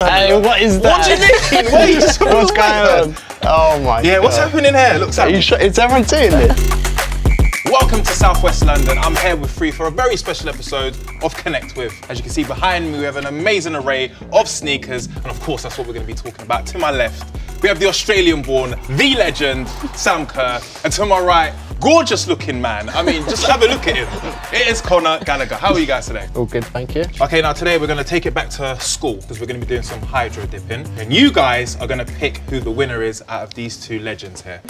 Hey, what is that? What do you mean? Wait, what's going on? Oh my Yeah, what's happening here? Look, Sam. Are you sure? Is everyone seeing this? Welcome to Southwest London. I'm here with Free for a very special episode of Connect With. As you can see behind me, we have an amazing array of sneakers, and of course, that's what we're going to be talking about. To my left, we have the Australian-born, the legend, Sam Kerr, and to my right, gorgeous-looking man. I mean, just have a look at him. It is Conor Gallagher. How are you guys today? All good, thank you. Okay, now today we're going to take it back to school because we're going to be doing some hydro dipping, and you guys are going to pick who the winner is out of these two legends here.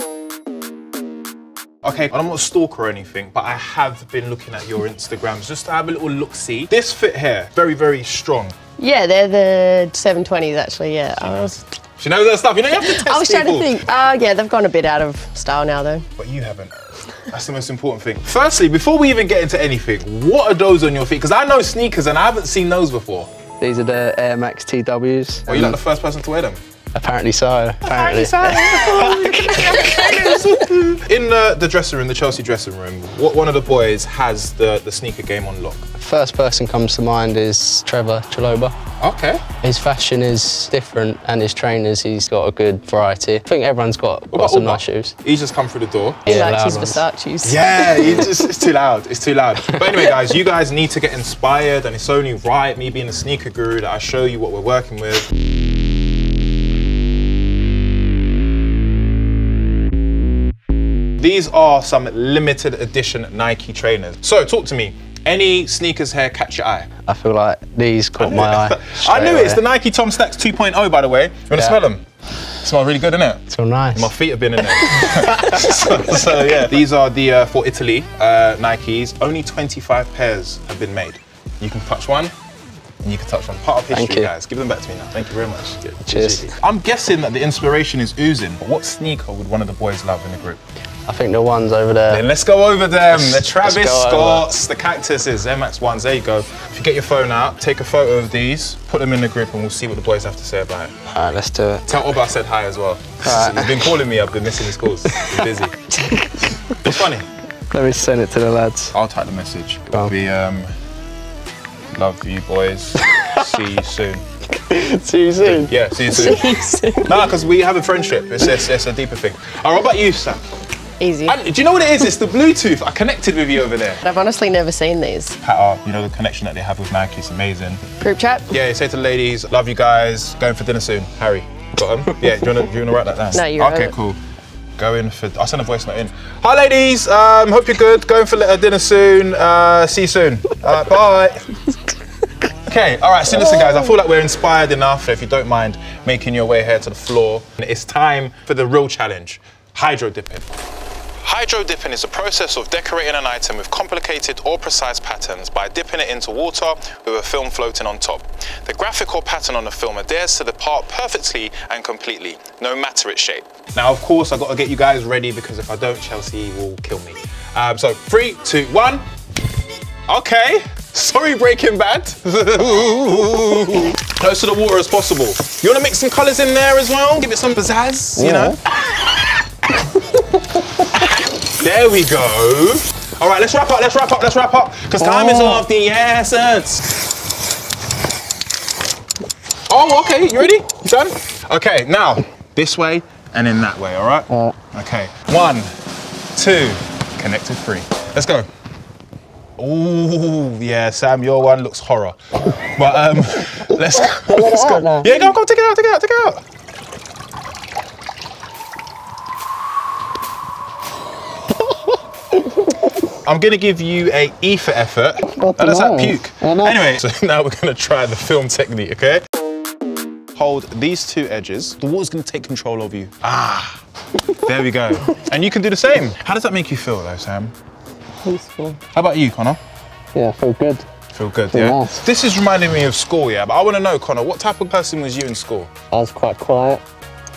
Okay, I'm not a stalker or anything, but I have been looking at your Instagrams just to have a little look see. This fit here, very, very strong. Yeah, they're the 720s actually, yeah. I was, She knows that stuff. You know, you have to test I was trying to think. Uh, yeah, they've gone a bit out of style now though. But you haven't. That's the most important thing. Firstly, before we even get into anything, what are those on your feet? Because I know sneakers and I haven't seen those before. These are the Air Max TWs. Are you like the first person to wear them? Apparently so. Apparently. so. In the, the dressing room, the Chelsea dressing room, what one of the boys has the, the sneaker game on lock? First person comes to mind is Trevoh Chalobah. Okay. His fashion is different and his trainers, he's got a good variety. I think everyone's got, What got about some Uber? nice shoes. He's just come through the door. He Yeah, likes his loud ones. Versace's. Yeah, it's, just- it's too loud. It's too loud. But anyway, guys, you guys need to get inspired, and it's only right, me being a sneaker guru, that I show you what we're working with. These are some limited edition Nike trainers. So, talk to me. Any sneakers here catch your eye? I feel like these caught my eye. I knew it. It's the. Nike Tom Stacks 2.0, by the way. You want to Yeah. smell them? Smell really good, innit? So nice. My feet have been in there. so, so, yeah, these are the uh, for Italy uh, Nikes. Only 25 pairs have been made. You can touch one. And you can touch one. Part of history, guys. Give them back to me now. Thank you very much. Cheers. I'm guessing that the inspiration is oozing. But what sneaker would one of the boys love in the group? I think the ones over there. Then let's go over them. The Travis Scotts, the Cactuses, Air Max ones. There you go. If you get your phone out, take a photo of these, put them in the group, and we'll see what the boys have to say about it. Alright, let's do it. Tell Oba I said hi as well. Alright. He's been calling me. I've been missing his calls. He's busy. it's funny? Let me send it to the lads. I'll type the message. It'll be um, love you boys. see you soon. See you soon. Yeah, see you soon. nah, because we have a friendship. It's, it's, it's a deeper thing. All right, what about you, Sam? Easy. And do you know what it is? It's the Bluetooth. I connected with you over there. I've honestly never seen these. Qatar, you know the connection that they have with Nike is amazing. Group chat? Yeah, say to the ladies, love you guys. Going for dinner soon. Harry, got them? Yeah, do you wanna, do you wanna write that down? No, you Okay, wrote it. cool. Going for. I'll send a voice note in. Hi, ladies. Um, hope you're good. Going for dinner soon. Uh, see you soon. Uh, bye. Okay, all right, so listen, guys, I feel like we're inspired enough. If you don't mind making your way here to the floor, it's time for the real challenge hydro dipping. Hydro dipping is a process of decorating an item with complicated or precise patterns by dipping it into water with a film floating on top. The graphic or pattern on the film adheres to the part perfectly and completely, no matter its shape. Now, of course, I've got to get you guys ready because if I don't, Chelsea will kill me. Um, so, three, two, one. Okay. Sorry, Breaking Bad. Close to the water as possible. You want to mix some colours in there as well? Give it some pizzazz, you know? There we go. All right, let's wrap up, let's wrap up, let's wrap up. Because time is of the essence. Oh, okay, you ready? You done? Okay, now, this way and then that way, all right? Okay, one, two, connected three. Let's go. Oh yeah, Sam, your one looks horror. But um, let's go. Let's go. Yeah, go, go, take it out, take it out, take it out. I'm gonna give you a E for effort. Oh, that's that puke. Anyway, so now we're gonna try the film technique, okay? Hold these two edges. The water's gonna take control of you. Ah, there we go. And you can do the same. How does that make you feel though, Sam? Peaceful. How about you, Conor? Yeah, I feel good. Feel good, Feel yeah? nice. This is reminding me of school, yeah? But I wanna know, Conor, what type of person was you in school? I was quite quiet.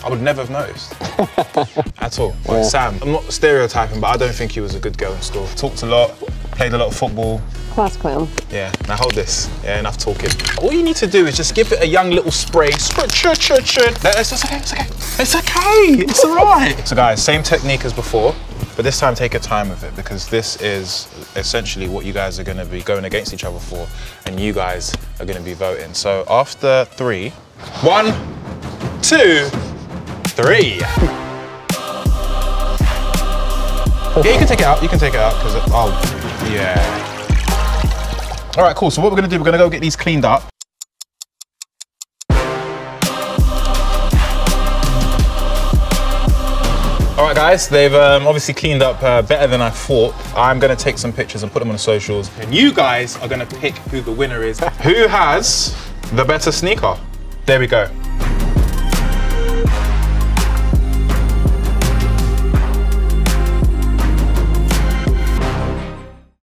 I would never have noticed. At all. Like, Sam, I'm not stereotyping, but I don't think he was a good girl in school. Talked a lot, played a lot of football. Class clown. Yeah, now hold this. Yeah, enough talking. All you need to do is just give it a young little spray. Spray, chut, chut, chut. No, It's, it's okay, it's okay. It's okay, it's all right. So guys, same technique as before, but this time take your time with it because this is essentially what you guys are gonna be going against each other for and you guys are gonna be voting. So after three, One, two, three. Yeah, you can take it out. You can take it out because oh, yeah. All right, cool. So what we're gonna do? We're gonna go get these cleaned up. All right, guys, they've um, obviously cleaned up uh, better than I thought. I'm gonna take some pictures and put them on the socials. And you guys are gonna pick who the winner is. who has the better sneaker? There we go.